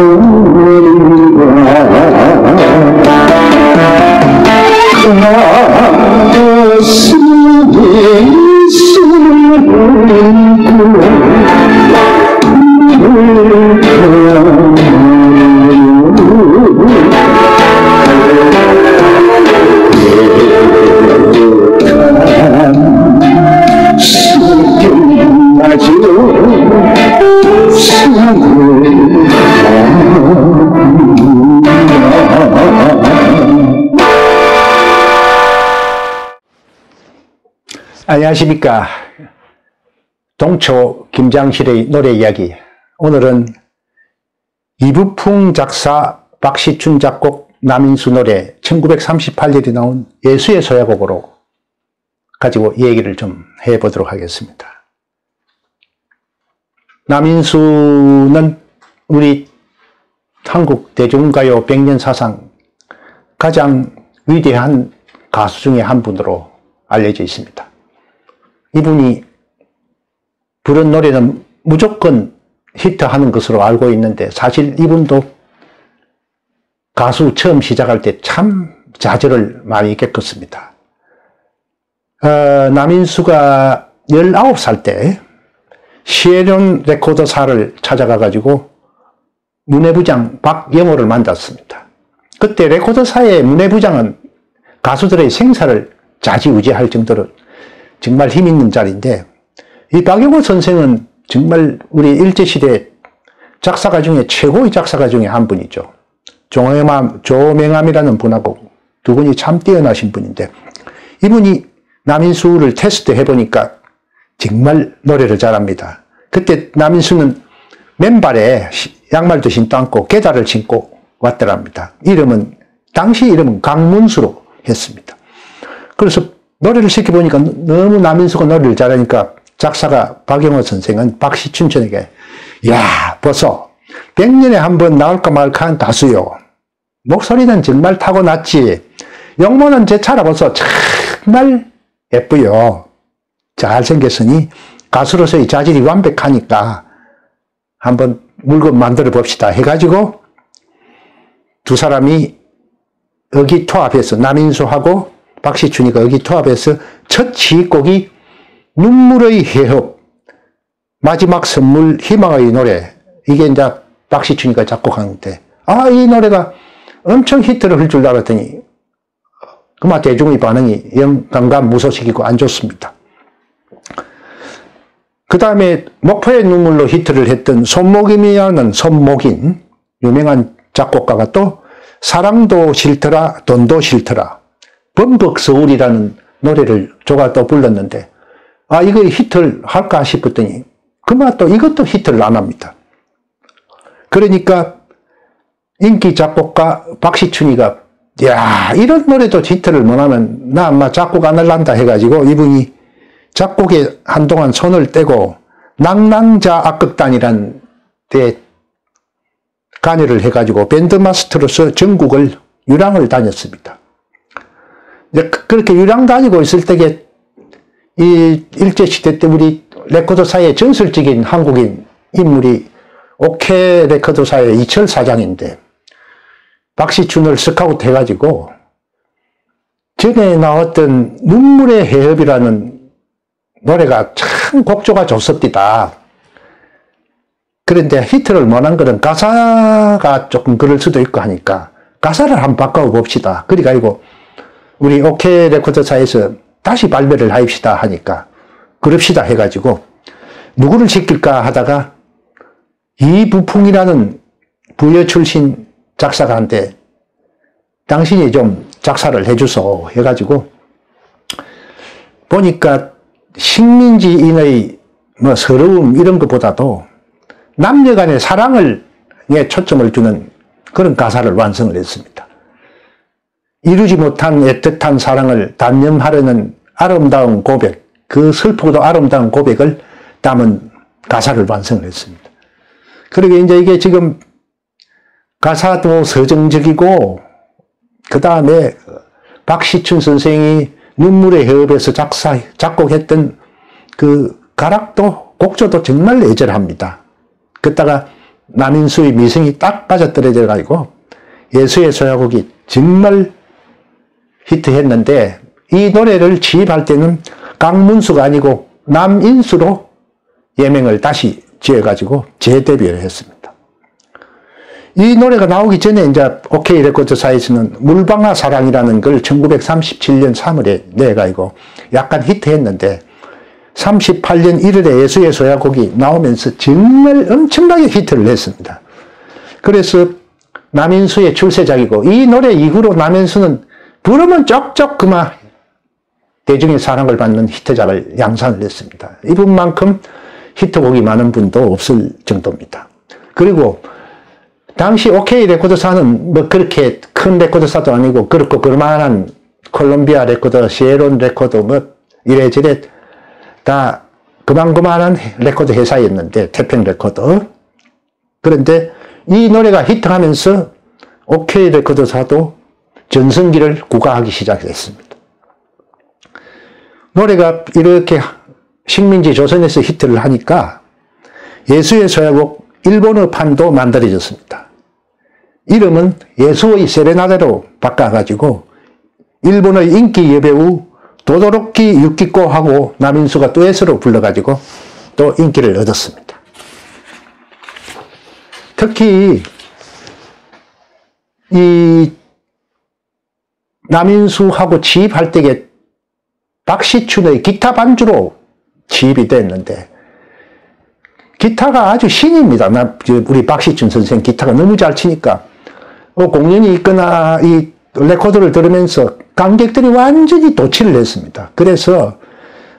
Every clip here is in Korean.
Oh, 안녕하십니까. 동초 김장실의 노래 이야기. 오늘은 이부풍 작사 박시춘 작곡 남인수 노래 1938년에 나온 예수의 소야곡으로 가지고 얘기를 좀 해보도록 하겠습니다. 남인수는 우리 한국 대중가요 100년 사상 가장 위대한 가수 중의 한 분으로 알려져 있습니다. 이분이 부른 노래는 무조건 히트하는 것으로 알고 있는데 사실 이분도 가수 처음 시작할 때 참 좌절을 많이 겪었습니다. 어, 남인수가 19살 때 시에론 레코더사를 찾아가가지고 문예부장 박영호를 만났습니다. 그때 레코더사의 문예부장은 가수들의 생사를 좌지우지할 정도로 정말 힘 있는 자리인데 이 박영호 선생은 정말 우리 일제시대 작사가 중에 최고의 작사가 중에 한 분이죠. 조명암, 조명암이라는 분하고 두 분이 참 뛰어나신 분인데 이분이 남인수를 테스트 해보니까 정말 노래를 잘합니다. 그때 남인수는 맨발에 양말도 신도 않고 계다를 신고 왔더랍니다. 이름은 당시 이름은 강문수로 했습니다. 그래서 노래를 시켜보니까 너무 남인수가 노래를 잘하니까 작사가 박영호 선생은 박시춘천에게 야 벌써 100년에 한 번 나올까 말까 한 가수요. 목소리는 정말 타고났지. 영모는 제 차라봐서 정말 예쁘요. 잘생겼으니 가수로서의 자질이 완벽하니까 한번 물건 만들어 봅시다 해가지고 두 사람이 의기투합해서 남인수하고 박시춘이가 의기투합해서 첫 시곡이 눈물의 해협 마지막 선물 희망의 노래 이게 이제 박시춘이가 작곡하는데 아, 이 노래가 엄청 히트를 할 줄 알았더니 그만 대중의 반응이 영감감 무소식이고 안 좋습니다. 그 다음에 목포의 눈물로 히트를 했던 손목임이라는 손목인 유명한 작곡가가 또 사랑도 싫더라 돈도 싫더라 범벅 서울이라는 노래를 조가 또 불렀는데 아 이거 히트를 할까 싶었더니 그만 또 이것도 히트를 안 합니다. 그러니까 인기 작곡가 박시춘이가 야 이런 노래도 히트를 못하면 나 아마 작곡 안 할란다 해가지고 이분이 작곡에 한동안 손을 떼고 낭낭자 악극단이란 데 관여를 해가지고 밴드마스터로서 전국을 유랑을 다녔습니다. 그렇게 유랑 다니고 있을 때에 이 일제시대 때 우리 레코드사의 전설적인 한국인 인물이 오케 레코드사의 이철 사장인데 박시춘을 스카우트 해가지고 전에 나왔던 눈물의 해협이라는 노래가 참 곡조가 좋습니다. 그런데 히트를 못한 거는 가사가 조금 그럴 수도 있고 하니까 가사를 한번 바꿔 봅시다. 이거 우리 오케 레코드사에서 다시 발매를 하입시다 하니까 그럽시다 해가지고 누구를 시킬까 하다가 이부풍이라는 부여 출신 작사가한테 당신이 좀 작사를 해주소 해가지고 보니까 식민지인의 뭐 서러움 이런 것보다도 남녀 간의 사랑을 에 초점을 주는 그런 가사를 완성을 했습니다. 이루지 못한 애틋한 사랑을 단념하려는 아름다운 고백, 그 슬프고도 아름다운 고백을 담은 가사를 완성을 했습니다. 그리고 이제 이게 지금 가사도 서정적이고 그 다음에 박시춘 선생이 눈물의 해협에서 작사, 작곡했던 그 가락도 곡조도 정말 애절합니다. 그다가 남인수의 미성이 딱 빠져떨어져 가지고 예수의 소야곡이 정말 히트했는데 이 노래를 지입할 때는 강문수가 아니고 남인수로 예명을 다시 지어가지고 재데뷔를 했습니다. 이 노래가 나오기 전에 이제 오케이 레코드사에서는 물방아 사랑이라는 걸 1937년 3월에 내가지고 약간 히트했는데 38년 1월에 예수의 소야곡이 나오면서 정말 엄청나게 히트를 했습니다. 그래서 남인수의 출세작이고 이 노래 이후로 남인수는 부르면 쪽쪽 그만 대중의 사랑을 받는 히트작을 양산을 했습니다. 이분만큼 히트곡이 많은 분도 없을 정도입니다. 그리고 당시 OK 레코드사는 뭐 그렇게 큰 레코드사도 아니고 그렇고 그만한 콜롬비아 레코드, 시에론 레코드 뭐 이래저래 다 그만그만한 레코드 회사였는데 태평 레코드 그런데 이 노래가 히트하면서 OK 레코드사도 전성기를 구가하기 시작했습니다. 노래가 이렇게 식민지 조선에서 히트를 하니까 예수의 서야곡 일본어판도 만들어졌습니다. 이름은 예수의 세레나데로 바꿔가지고 일본의 인기 여배우 도도로키 유키코하고 남인수가 듀엣으로 불러가지고 또 인기를 얻었습니다. 특히 이 남인수하고 지입할 때에 박시춘의 기타 반주로 지입이 됐는데 기타가 아주 신입니다. 우리 박시춘 선생 기타가 너무 잘 치니까 어, 공연이 있거나 이 레코드를 들으면서 관객들이 완전히 도취를 했습니다. 그래서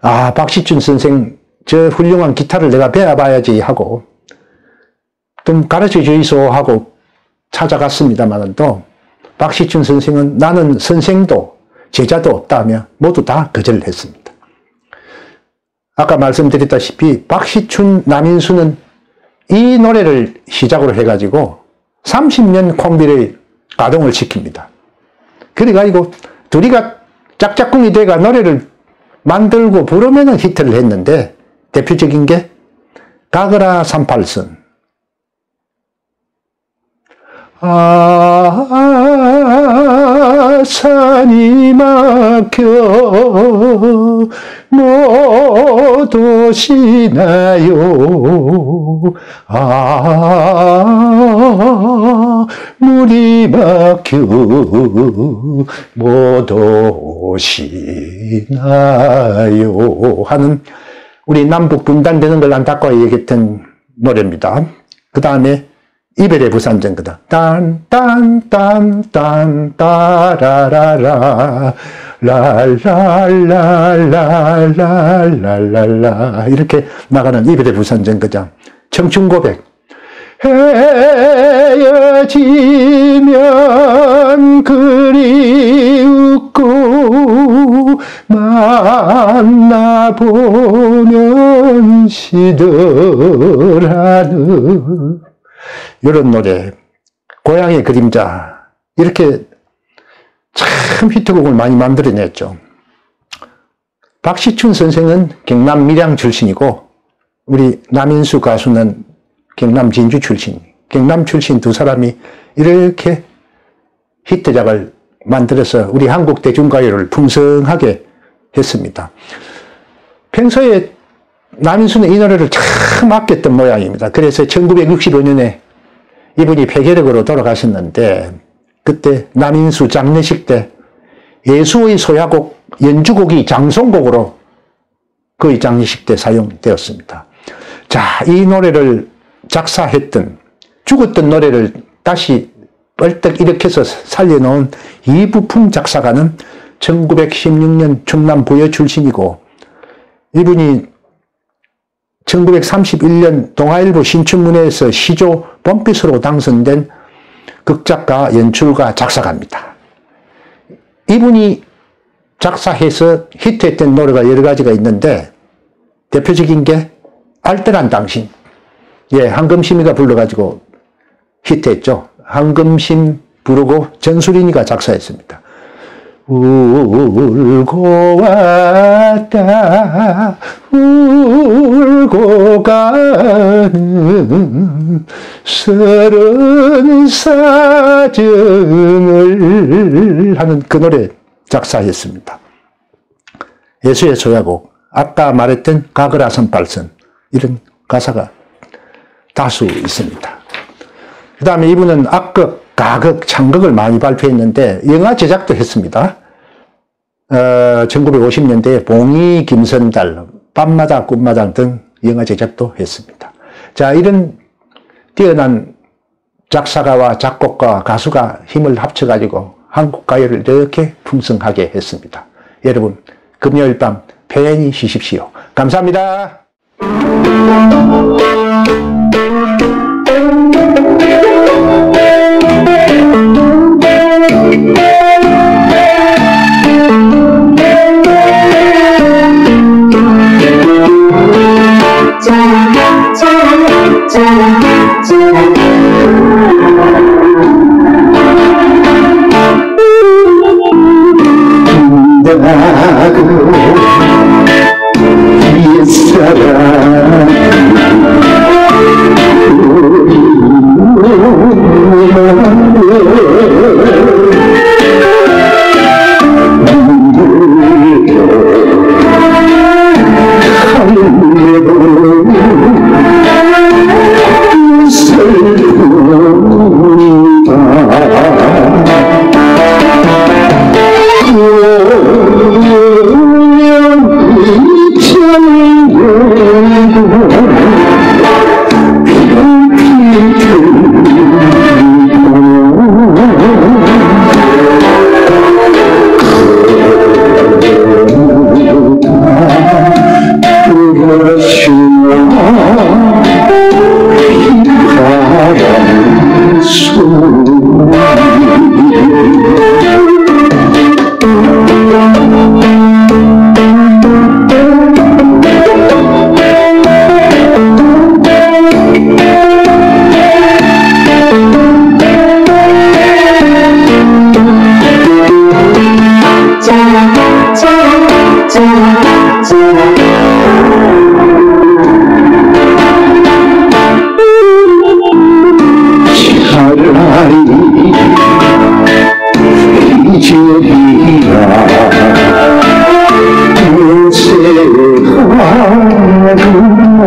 아 박시춘 선생 저 훌륭한 기타를 내가 배워봐야지 하고 좀 가르쳐 주이소 하고 찾아갔습니다만 또 박시춘 선생은 나는 선생도 제자도 없다며 모두 다 거절했습니다. 아까 말씀드렸다시피 박시춘, 남인수는 이 노래를 시작으로 해가지고 30년 콤비를 가동을 시킵니다. 그래가지고 둘이가 짝짝꿍이 돼가 노래를 만들고 부르면 히트를 했는데 대표적인 게 가그라 38선 아 산이 막혀 못 오시나요 아못 오시나요? 하는 우리 남북 분단되는 걸 안타까워 얘기했던 노래입니다. 그 다음에 이별의 부산전거다. 딴, 딴, 딴, 딴, 따라라라. 랄랄랄랄랄랄랄라. 이렇게 나가는 이별의 부산전거장. 청춘 고백. 헤어지면 그리웠고 만나보면 시들하는 이런 노래 고향의 그림자 이렇게 참 히트곡을 많이 만들어냈죠. 박시춘 선생은 경남 밀양 출신이고 우리 남인수 가수는 경남 진주 출신, 경남 출신 두 사람이 이렇게 히트작을 만들어서 우리 한국 대중가요를 풍성하게 했습니다. 평소에 남인수는 이 노래를 참 아꼈던 모양입니다. 그래서 1965년에 이분이 폐결핵으로 돌아가셨는데 그때 남인수 장례식 때 예수의 소야곡 연주곡이 장송곡으로 거의 장례식 때 사용되었습니다. 자, 이 노래를 작사했던 죽었던 노래를 다시 벌떡 일으켜서 살려놓은 이부풍 작사가는 1916년 충남 부여 출신이고 이분이 1931년 동아일보 신춘문예에서 시조 범빛으로 당선된 극작가, 연출가, 작사가입니다. 이분이 작사해서 히트했던 노래가 여러 가지가 있는데 대표적인 게 알뜰한 당신. 예, 황금심이가 불러가지고 히트했죠. 황금심 부르고 전수린이가 작사했습니다. 울고 왔다 울고 가는 서른 사정을 하는 그 노래 작사했습니다. 예수의 소야곡 아까 말했던 가그라 선 발선 이런 가사가 다수 있습니다. 그 다음에 이분은 악극, 가극, 창극을 많이 발표했는데 영화 제작도 했습니다. 어, 1950년대에 봉이, 김선달, 밤마다 꿈마당 등 영화 제작도 했습니다. 자, 이런 뛰어난 작사가와 작곡가, 가수가 힘을 합쳐가지고 한국 가요를 이렇게 풍성하게 했습니다. 여러분, 금요일 밤 편히 쉬십시오. 감사합니다. to, to, to, …はい…。一撃が…。妖精、不安の…